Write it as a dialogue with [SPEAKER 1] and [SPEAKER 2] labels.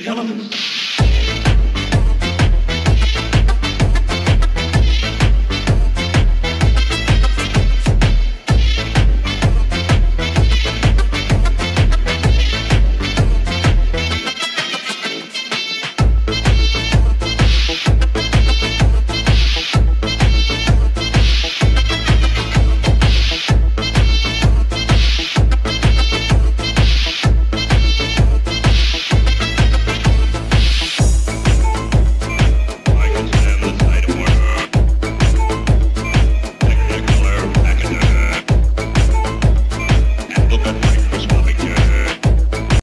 [SPEAKER 1] yaşamadınız.